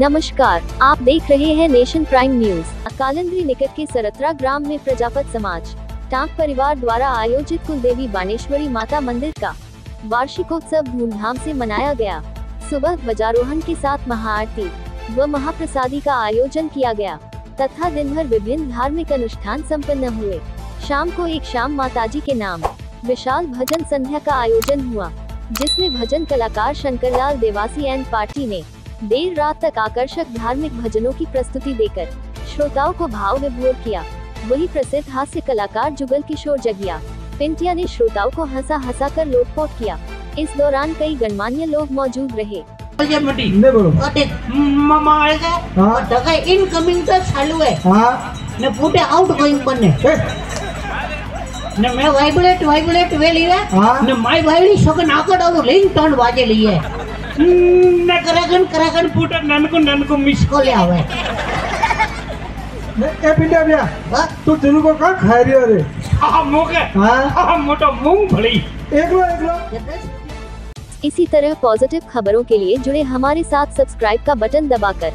नमस्कार, आप देख रहे हैं नेशन प्राइम न्यूज़ कालंद्री निकट के सरतरा ग्राम में प्रजापत समाज, टांक परिवार द्वारा आयोजित कुल देवी बानेश्वरी माता मंदिर का वार्षिकोत्सव धूमधाम से मनाया गया। सुबह ध्वजारोहण के साथ महाआरती व महाप्रसादी का आयोजन किया गया, तथा दिन भर विभिन्न धार्मिक अनुष्ठान सम्पन्न हुए। शाम को एक शाम माताजी के नाम, विशाल भजन संध्या का आयोजन हुआ, जिसमें भजन कलाकार शंकरलाल देवासी एंड पार्टी ने देर रात तक आकर्षक धार्मिक भजनों की प्रस्तुति देकर श्रोताओं को भाव विभोर किया वही प्रसिद्ध हास्य कलाकार जुगल किशोर जगिया पिंटिया ने श्रोताओं को हंसा हंसा कर लोटपोट किया इस दौरान कई गणमान्य लोग मौजूद रहे प्रजापति ને બોલો और देख मामा आएगा हाँ। और ढका इनकमिंग तो चालू है હા ने फूटे आउट गोइंग बने એ, ने मैं वाइब्रेट वाइब्रेट वे लिया हाँ। ने माय भाई सगन आकड़ और लिंग टोन वाजे लिए ने करगन करगन फूटे ननको ननको मिस को ले आवे ને એ પિંડા બ્યા हाँ? તું તેનું કો કા ખાઈ રહ્યો રે આ મોકે હા આ મોટો મૂંગફળી એકલો એકલો इसी तरह पॉजिटिव खबरों के लिए जुड़े हमारे साथ सब्सक्राइब का बटन दबाकर